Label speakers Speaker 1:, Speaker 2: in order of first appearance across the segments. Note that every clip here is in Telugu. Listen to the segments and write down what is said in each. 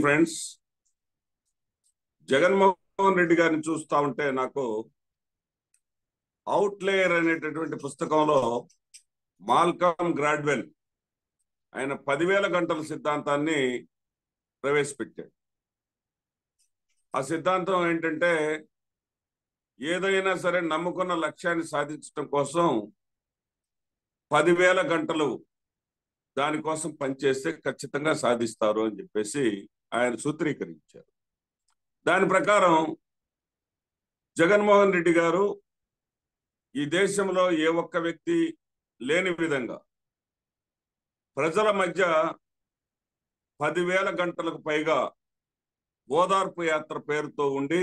Speaker 1: ఫ్రెండ్స్ జగన్మోహన్ రెడ్డి గారిని చూస్తా ఉంటే నాకు అవుట్లేయర్ అనేటటువంటి పుస్తకంలో మాల్కమ్ గ్రాడ్వెల్ ఆయన పదివేల గంటల సిద్ధాంతాన్ని ప్రవేశపెట్టాడు. ఆ సిద్ధాంతం ఏంటంటే ఏదైనా సరే నమ్ముకున్న లక్ష్యాన్ని సాధించడం కోసం పదివేల గంటలు దానికోసం పనిచేస్తే ఖచ్చితంగా సాధిస్తారు అని చెప్పేసి ఆయన సూత్రీకరించారు. దాని ప్రకారం జగన్మోహన్ రెడ్డి గారు ఈ దేశంలో ఏ ఒక్క వ్యక్తి లేని విధంగా ప్రజల మధ్య పదివేల గంటలకు పైగా ఓదార్పు యాత్ర పేరుతో ఉండి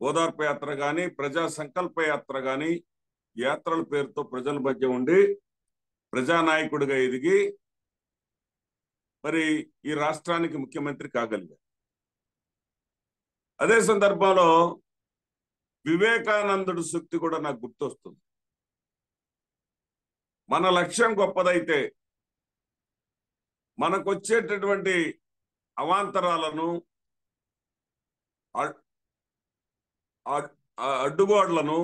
Speaker 1: ఓదార్పు యాత్ర కానీ ప్రజా సంకల్ప యాత్ర కానీ యాత్రల పేరుతో ప్రజల మధ్య ఉండి ప్రజానాయకుడిగా ఎదిగి మరి ఈ రాష్ట్రానికి ముఖ్యమంత్రి కాగలిగారు. అదే సందర్భంలో వివేకానందుడు శక్తి కూడా నాకు గుర్తొస్తుంది. మన లక్ష్యం గొప్పదైతే మనకొచ్చేటటువంటి అవాంతరాలను అడ్డుగోడలను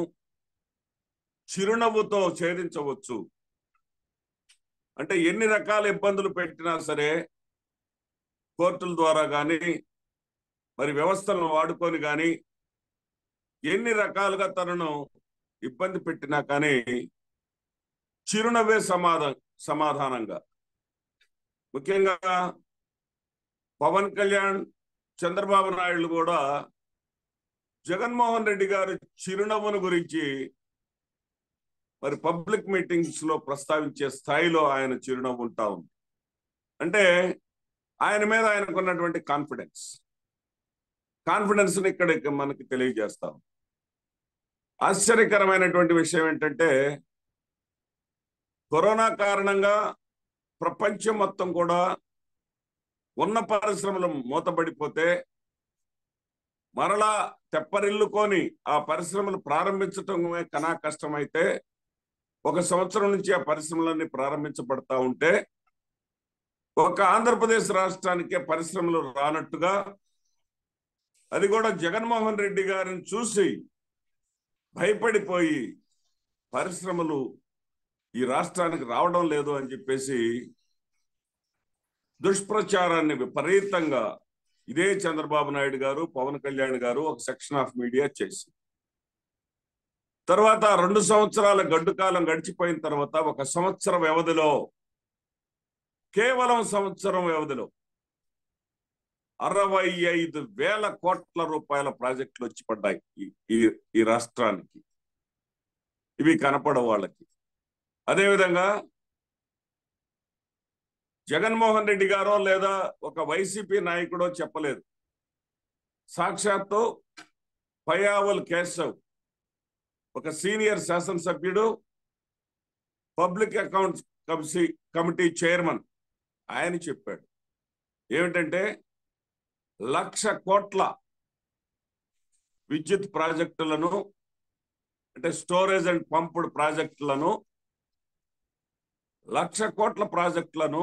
Speaker 1: చిరునవ్వుతో ఛేదించవచ్చు. అంటే ఎన్ని రకాల ఇబ్బందులు పెట్టినా సరే కోర్టుల ద్వారా కానీ మరి వ్యవస్థలను వాడుకొని కానీ ఎన్ని రకాలుగా తనను ఇబ్బంది పెట్టినా కానీ చిరునవ్వే సమాధా సమాధానంగా. ముఖ్యంగా పవన్ కళ్యాణ్ చంద్రబాబు నాయుడు కూడా జగన్మోహన్ రెడ్డి గారు చిరునవ్వును గురించి మరి పబ్లిక్ మీటింగ్స్లో ప్రస్తావించే స్థాయిలో ఆయన చిరునవ్వు ఉంటా ఉంది. అంటే ఆయన మీద ఆయనకున్నటువంటి కాన్ఫిడెన్స్ కాన్ఫిడెన్స్ని ఇక్కడ మనకి తెలియజేస్తాం ఆశ్చర్యకరమైనటువంటి విషయం ఏంటంటే కరోనా కారణంగా ప్రపంచం మొత్తం కూడా ఉన్న పరిశ్రమలు మూతపడిపోతే మరలా తెప్పరిల్లుకొని ఆ పరిశ్రమలు ప్రారంభించటమే కనా కష్టమైతే ఒక సంవత్సరం నుంచి ఆ పరిశ్రమలన్నీ ప్రారంభించబడతా ఉంటే ఒక ఆంధ్రప్రదేశ్ రాష్ట్రానికే పరిశ్రమలు రానట్టుగా అది కూడా జగన్మోహన్ రెడ్డి గారిని చూసి భయపడిపోయి పరిశ్రమలు ఈ రాష్ట్రానికి రావడం లేదు అని చెప్పేసి దుష్ప్రచారాన్ని విపరీతంగా ఇదే చంద్రబాబు నాయుడు గారు పవన్ కళ్యాణ్ గారు ఒక సెక్షన్ ఆఫ్ మీడియా చేసి తర్వాత రెండు సంవత్సరాల గడ్డు కాలం గడిచిపోయిన తర్వాత ఒక సంవత్సర వ్యవధిలో కేవలం సంవత్సరం వ్యవధిలో అరవై ఐదు వేల కోట్ల రూపాయల ప్రాజెక్టులు వచ్చి పడ్డాయి ఈ ఈ రాష్ట్రానికి. ఇవి కనపడ వాళ్ళకి. అదేవిధంగా జగన్మోహన్ రెడ్డి గారో లేదా ఒక వైసీపీ నాయకుడో చెప్పలేదు. సాక్షాత్తు పయావల్ కేశవ్ ఒక సీనియర్ శాసనసభ్యుడు public accounts committee committee chairman. ఆయన చెప్పాడు ఏమిటంటే లక్ష కోట్ల విద్యుత్ ప్రాజెక్టులను అంటే స్టోరేజ్ అండ్ పంప్డ్ ప్రాజెక్టులను లక్ష కోట్ల ప్రాజెక్టులను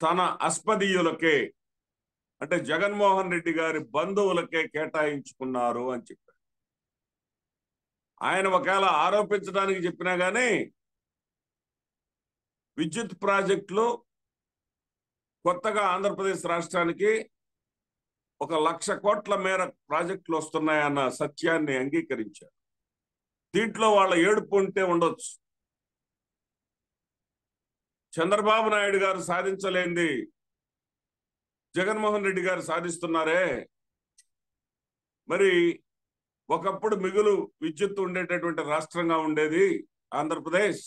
Speaker 1: తన అస్పదీయులకే అంటే జగన్మోహన్ రెడ్డి గారి బంధువులకే కేటాయించుకున్నారు అని చెప్పారు. ఆయన ఒకవేళ ఆరోపించడానికి చెప్పినా గానీ విద్యుత్ ప్రాజెక్టులు కొత్తగా ఆంధ్రప్రదేశ్ రాష్ట్రానికి ఒక లక్ష కోట్ల మేర ప్రాజెక్టులు వస్తున్నాయన్న సత్యాన్ని అంగీకరించారు. దీంట్లో వాళ్ళ ఏడుపు ఉంటే ఉండొచ్చు. చంద్రబాబు నాయుడు గారు సాధించలేంది. జగన్మోహన్ రెడ్డి గారు సాధిస్తున్నారే. మరి ఒకప్పుడు మిగులు విద్యుత్ ఉండేటటువంటి రాష్ట్రంగా ఉండేది ఆంధ్రప్రదేశ్.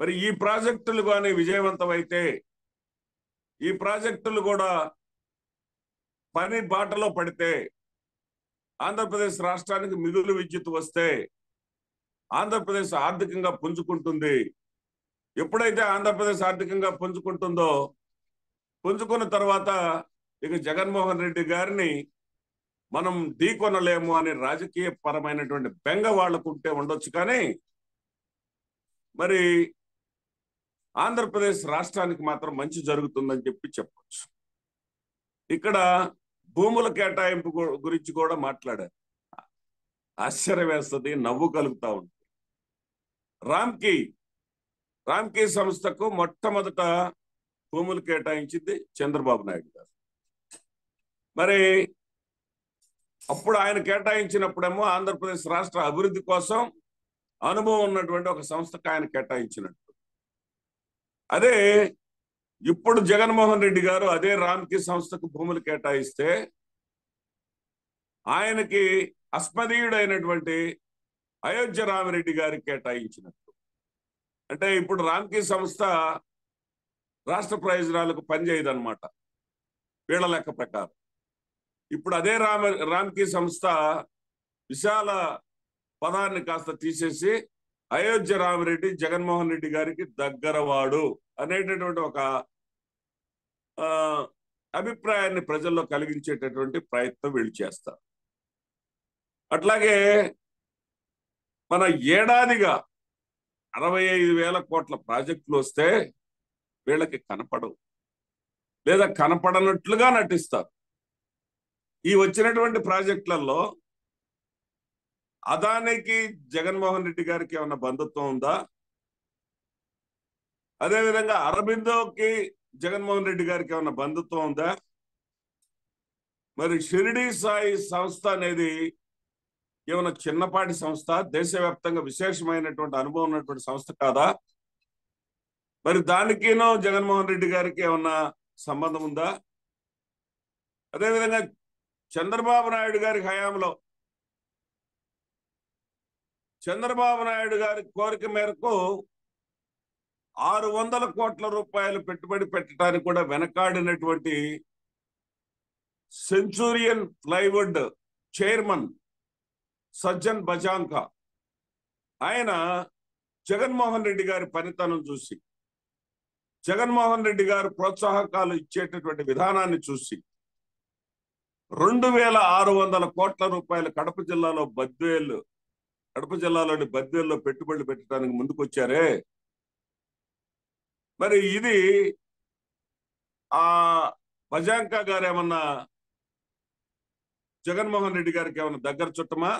Speaker 1: మరి ఈ ప్రాజెక్టులు కానీ విజయవంతమైతే ఈ ప్రాజెక్టులు కూడా పని బాటలో పడితే ఆంధ్రప్రదేశ్ రాష్ట్రానికి మిగులు విద్యుత్ వస్తే ఆంధ్రప్రదేశ్ ఆర్థికంగా పుంజుకుంటుంది. ఎప్పుడైతే ఆంధ్రప్రదేశ్ ఆర్థికంగా పుంజుకుంటుందో పుంజుకున్న తర్వాత ఇక జగన్మోహన్ రెడ్డి గారిని మనం ఢీకొనలేము అనే రాజకీయ పరమైనటువంటి బెంగ వాళ్ళకు ఉంటే ఉండొచ్చు కానీ మరి ఆంధ్రప్రదేశ్ రాష్ట్రానికి మాత్రం మంచి జరుగుతుందని చెప్పి చెప్పచ్చు. ఇక్కడ భూముల కేటాయింపు గురించి కూడా మాట్లాడారు. ఆశ్చర్యం వేస్తుంది నవ్వు కలుగుతా ఉంటుంది రామ్కి రామ్కి సంస్థకు మొట్టమొదట భూములు కేటాయించింది చంద్రబాబు నాయుడు గారు. మరి అప్పుడు ఆయన కేటాయించినప్పుడేమో ఆంధ్రప్రదేశ్ రాష్ట్ర అభివృద్ధి కోసం అనుభవం ఉన్నటువంటి ఒక సంస్థకు ఆయన కేటాయించినట్టు. అదే ఇప్పుడు జగన్మోహన్ రెడ్డి గారు అదే రామ్కి సంస్థకు భూములు కేటాయిస్తే ఆయనకి అస్మదీయుడైనటువంటి అయోధ్య రామిరెడ్డి గారికి కేటాయించినట్టు. అంటే ఇప్పుడు రామ్కి సంస్థ రాష్ట్ర ప్రయోజనాలకు పనిచేయదన్నమాట. వీళ్ళ లెక్క ప్రకారం. ఇప్పుడు అదే రామ రామ్కి సంస్థ విశాల పదాన్ని కాస్త తీసేసి అయోధ్య రామిరెడ్డి జగన్మోహన్ రెడ్డి గారికి దగ్గరవాడు అనేటటువంటి ఒక ఆ, అభిప్రాయాన్ని ప్రజల్లో కలిగించేటటువంటి ప్రయత్నం వీళ్ళు చేస్తారు. అట్లాగే మన ఏడాదిగా అరవై ఐదు వేల కోట్ల ప్రాజెక్టులు వస్తే వీళ్ళకి కనపడవు. లేదా కనపడనట్లుగా నటిస్తారు. ఈ వచ్చినటువంటి ప్రాజెక్టులలో అదానికి జగన్మోహన్ రెడ్డి గారికి ఏమన్నా బంధుత్వం ఉందా? అదేవిధంగా అరబిందోకి జగన్మోహన్ రెడ్డి గారికి ఏమన్నా బంధుత్వం ఉందా? మరి షిరిడి సాయి సంస్థ అనేది ఏమైనా చిన్నపాటి సంస్థ దేశవ్యాప్తంగా విశేషమైనటువంటి అనుభవం ఉన్నటువంటి సంస్థ కాదా? మరి దానికినో జగన్మోహన్ రెడ్డి గారికి ఏమన్నా సంబంధం ఉందా? అదేవిధంగా చంద్రబాబు నాయుడు గారి హయాంలో చంద్రబాబు నాయుడు గారి కోరిక మేరకు ఆరు వందల కోట్ల రూపాయలు పెట్టుబడి పెట్టడానికి కూడా వెనకాడినటువంటి Centurion plywood chairman Sajjan Bajanka. ఆయన జగన్మోహన్ రెడ్డి గారి పనితనం చూసి జగన్మోహన్ రెడ్డి గారు ప్రోత్సాహకాలు ఇచ్చేటటువంటి విధానాన్ని చూసి రెండు వేల ఆరు వందల కోట్ల రూపాయలు కడప జిల్లాలో బద్వేలు కడప జిల్లాలోని బద్వేల్లో పెట్టుబడులు పెట్టడానికి ముందుకొచ్చారే. మరి ఇది ఆ బజాంకా గారు ఏమన్నా జగన్మోహన్ రెడ్డి గారికి ఏమన్నా దగ్గర చుట్టమా?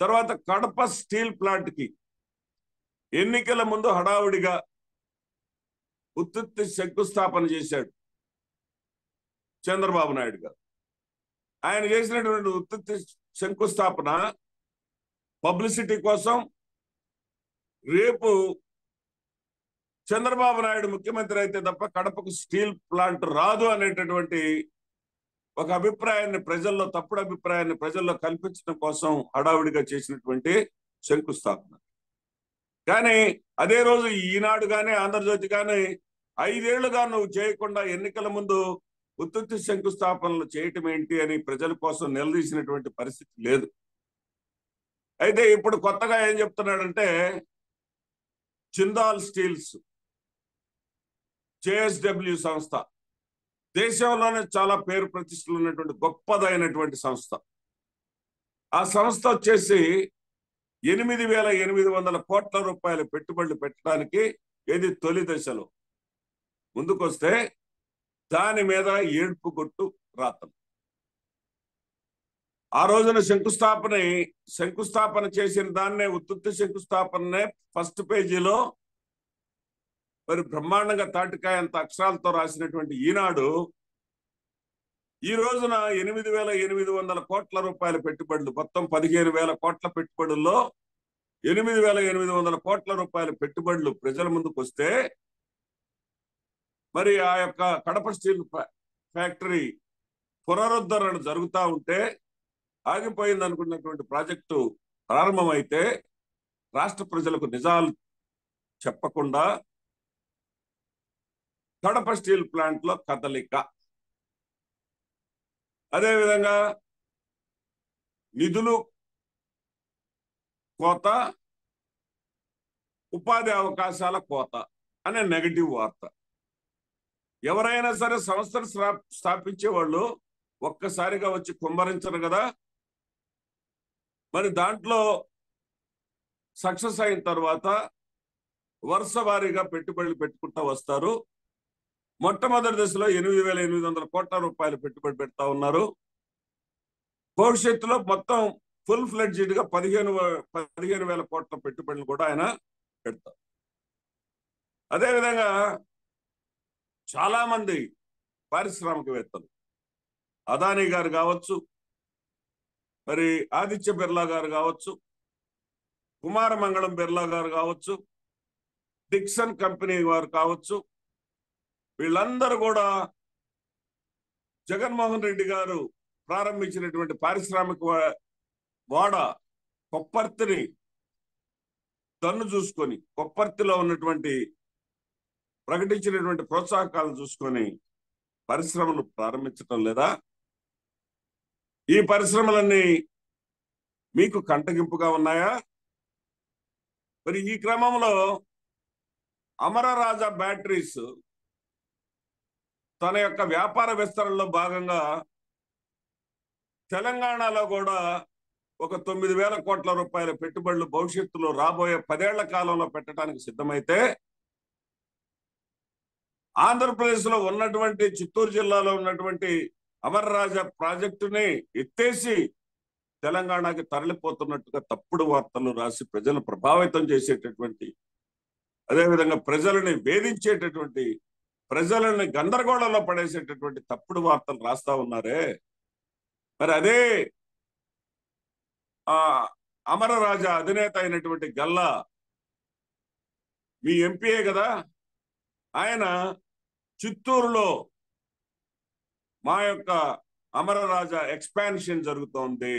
Speaker 1: తర్వాత కడప స్టీల్ ప్లాంట్కి ఎన్నికల ముందు హడావుడిగా ఉత్తుత్తి శంకుస్థాపన చేశాడు. చంద్రబాబు నాయుడు గారు. ఆయన చేసినటువంటి ఉత్పత్తి శంకుస్థాపన పబ్లిసిటీ కోసం రేపు చంద్రబాబు నాయుడు ముఖ్యమంత్రి అయితే తప్ప కడపకు స్టీల్ ప్లాంట్ రాదు అనేటటువంటి ఒక అభిప్రాయాన్ని ప్రజల్లో తప్పుడు అభిప్రాయాన్ని ప్రజల్లో కల్పించడం కోసం హడావుడిగా చేసినటువంటి శంకుస్థాపన. కానీ అదే రోజు ఈనాడు కానీ ఆంధ్రజ్యోతి కానీ ఐదేళ్ళుగా నువ్వు చేయకుండా ఎన్నికల ముందు ఉత్తుత్తి శంకుస్థాపనలు చేయటం ఏంటి అని ప్రజల కోసం నిలదీసినటువంటి పరిస్థితి లేదు. అయితే ఇప్పుడు కొత్తగా ఏం చెప్తున్నాడంటే చిందాల్ స్టీల్స్ జేఎస్డబ్ల్యూ సంస్థ దేశంలోనే చాలా పేరు ప్రతిష్టలు ఉన్నటువంటి గొప్పదైనటువంటి సంస్థ. ఆ సంస్థ వచ్చేసి ఎనిమిది వేల ఎనిమిది వందల కోట్ల రూపాయల పెట్టుబడులు పెట్టడానికి ఇది తొలి దశలో. ముందుకొస్తే దాని మీద ఏడుపు కొట్టు రాతం ఆ రోజున శంకుస్థాపన శంకుస్థాపన చేసిన దాన్నే ఉత్తుత్తి శంకుస్థాపననే ఫస్ట్ పేజీలో మరి బ్రహ్మాండంగా తాటికాయ అంత అక్షరాలతో రాసినటువంటి ఈనాడు ఈ రోజున ఎనిమిది వేల ఎనిమిది వందల కోట్ల రూపాయల పెట్టుబడులు మొత్తం పదిహేను వేల కోట్ల పెట్టుబడుల్లో ఎనిమిది వేల ఎనిమిది వందల కోట్ల రూపాయల పెట్టుబడులు ప్రజల ముందుకు వస్తే మరి ఆ యొక్క కడప స్టీల్ ఫ్యా- ఫ్యాక్టరీ పునరుద్ధరణ జరుగుతూ ఉంటే ఆగిపోయింది అనుకున్నటువంటి ప్రాజెక్టు ప్రారంభమైతే రాష్ట్ర ప్రజలకు నిజాలు చెప్పకుండా కడప స్టీల్ ప్లాంట్లో కదలిక. అదేవిధంగా నిధులు కోత ఉపాధి అవకాశాల కోత అనే నెగటివ్ వార్త. ఎవరైనా సరే సంస్థను స్థా- స్థాపించే వాళ్ళు ఒక్కసారిగా వచ్చి కుమ్మరించరు కదా. మరి దాంట్లో సక్సెస్ అయిన తర్వాత వరుస వారీగా పెట్టుబడులు పెట్టుకుంటా వస్తారు. మొట్టమొదటి దశలో ఎనిమిది వేల ఎనిమిది వందల కోట్ల రూపాయలు పెట్టుబడి పెడతా ఉన్నారు. భవిష్యత్తులో మొత్తం ఫుల్ ఫ్లెడ్జెడ్గా పదిహేను పదిహేను వేల కోట్ల పెట్టుబడులు కూడా ఆయన పెడతారు. అదేవిధంగా చాలా మంది పారిశ్రామికవేత్తలు. అదానీ గారు కావచ్చు మరి ఆదిత్య బిర్లా గారు కావచ్చు కుమారమంగళం బిర్లా గారు కావచ్చు డిక్సన్ కంపెనీ వారు కావచ్చు వీళ్ళందరూ కూడా జగన్మోహన్ రెడ్డి గారు ప్రారంభించినటువంటి పారిశ్రామిక వాడ కొప్పర్తిని దన్ను చూసుకొని కొప్పర్తిలో ఉన్నటువంటి ప్రకటించినటువంటి ప్రోత్సాహకాలను చూసుకొని పరిశ్రమలు ప్రారంభించటం లేదా? ఈ పరిశ్రమలన్నీ మీకు కంటగింపుగా ఉన్నాయా? మరి ఈ క్రమంలో అమరరాజా బ్యాటరీస్ తన యొక్క వ్యాపార విస్తరణలో భాగంగా తెలంగాణలో కూడా ఒక తొమ్మిది వేల కోట్ల రూపాయల పెట్టుబడులు భవిష్యత్తులో రాబోయే పదేళ్ళ కాలంలో పెట్టడానికి సిద్ధమైతే ఆంధ్రప్రదేశ్లో ఉన్నటువంటి చిత్తూరు జిల్లాలో ఉన్నటువంటి అమరరాజా ప్రాజెక్టుని ఎత్తేసి తెలంగాణకి తరలిపోతున్నట్టుగా తప్పుడు వార్తలు రాసి ప్రజలను ప్రభావితం చేసేటటువంటి అదేవిధంగా ప్రజలని వేధించేటటువంటి ప్రజలని గందరగోళంలో పడేసేటటువంటి తప్పుడు వార్తలు రాస్తా ఉన్నారే? మరి అదే ఆ అమరరాజా అధినేత అయినటువంటి గల్లా మీ ఎంపీఏ కదా? ఆయన చిత్తూరులో మా యొక్క అమరరాజా ఎక్స్పాన్షన్ జరుగుతోంది.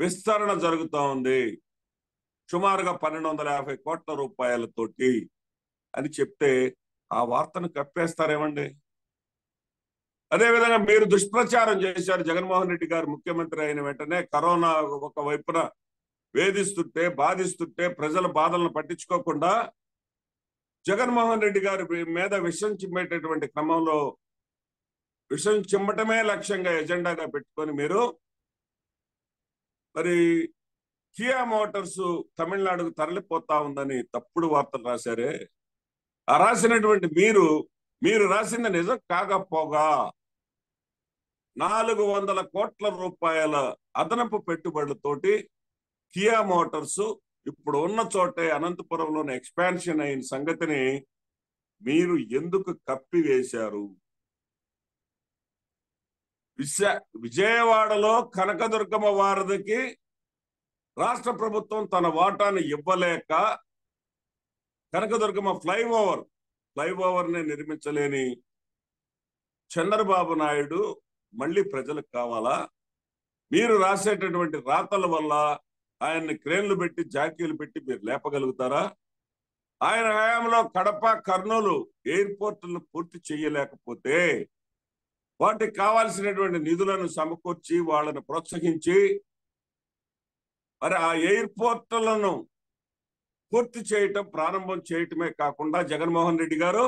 Speaker 1: విస్తరణ జరుగుతూ ఉంది సుమారుగా పన్నెండు వందల యాభై కోట్ల రూపాయలతోటి అని చెప్తే ఆ వార్తను కప్పేస్తారేమండి? అదేవిధంగా మీరు దుష్ప్రచారం చేశారు జగన్మోహన్ రెడ్డి గారు ముఖ్యమంత్రి అయిన వెంటనే కరోనా ఒక వైపున వేధిస్తుంటే బాధిస్తుంటే ప్రజల బాధలను పట్టించుకోకుండా జగన్మోహన్ రెడ్డి గారి మీద విషం చిమ్మేటటువంటి క్రమంలో విషం చిమ్మటమే లక్ష్యంగా ఎజెండాగా పెట్టుకొని మీరు మరి కియా మోటార్స్ తమిళనాడుకు తరలిపోతా ఉందని తప్పుడు వార్తలు రాశారే. ఆ రాసినటువంటి మీరు మీరు రాసింది నిజం కాకపోగా నాలుగు వందల కోట్ల రూపాయల అదనపు పెట్టుబడులతోటి కియా మోటార్స్ ఇప్పుడు ఉన్న చోటే అనంతపురంలోని ఎక్స్పాన్షన్ అయిన సంగతిని మీరు ఎందుకు కప్పివేశారు? విశ విజయవాడలో కనకదుర్గమ్మ వారధికి రాష్ట్ర ప్రభుత్వం తన వాటాను ఇవ్వలేక కనకదుర్గమ్మ ఫ్లైఓవర్ ఫ్లైఓవర్ని నిర్మించలేని చంద్రబాబు నాయుడు మళ్ళీ ప్రజలకు కావాలా? మీరు రాసేటటువంటి రాతల వల్ల ఆయన్ని క్రేన్లు పెట్టి జాకీలు పెట్టి మీరు లేపగలుగుతారా? ఆయన హయాంలో కడప కర్నూలు ఎయిర్పోర్టులను పూర్తి చేయలేకపోతే వాటికి కావాల్సినటువంటి నిధులను సమకూర్చి వాళ్ళని ప్రోత్సహించి మరి ఆ ఎయిర్పోర్టులను పూర్తి చేయటం ప్రారంభం చేయటమే కాకుండా జగన్మోహన్ రెడ్డి గారు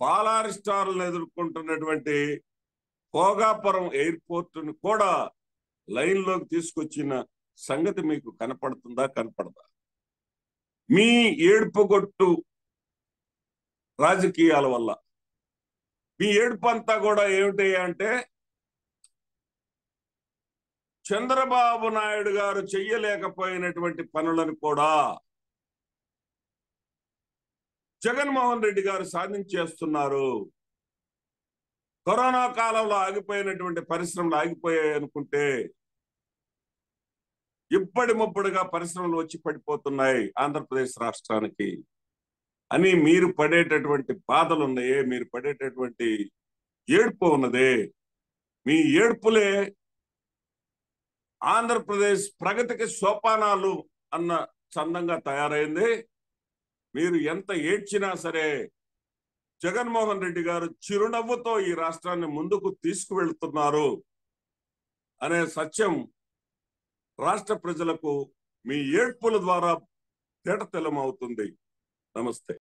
Speaker 1: పాలారి స్టార్లను ఎదుర్కొంటున్నటువంటి భోగాపురం ఎయిర్పోర్ట్ను కూడా లైన్లోకి తీసుకొచ్చిన సంగతి మీకు కనపడుతుందా కనపడదా? మీ ఏడుపుగొట్టు రాజకీయాల వల్ల. మీ ఏడుపు అంతా కూడా ఏమిటి అంటే చంద్రబాబు నాయుడు గారు చెయ్యలేకపోయినటువంటి పనులను కూడా జగన్మోహన్ రెడ్డి గారు సాధించేస్తున్నారు. కరోనా కాలంలో ఆగిపోయినటువంటి పరిశ్రమలు ఆగిపోయాయి అనుకుంటే ఇప్పటి ముప్పటిగా పరిశ్రమలు వచ్చి పడిపోతున్నాయి ఆంధ్రప్రదేశ్ రాష్ట్రానికి. అని మీరు పడేటటువంటి బాధలు ఉన్నాయే మీరు పడేటటువంటి ఏడుపు ఉన్నదే. మీ ఏడుపులే ఆంధ్రప్రదేశ్ ప్రగతికి సోపానాలు అన్న చందంగా తయారైంది. మీరు ఎంత ఏడ్చినా సరే జగన్మోహన్ రెడ్డి గారు చిరునవ్వుతో ఈ రాష్ట్రాన్ని ముందుకు తీసుకువెళ్తున్నారు అనే సత్యం రాష్ట్ర ప్రజలకు మీ ఏడ్పుల ద్వారా తేటతెల్లమవుతుంది. నమస్తే.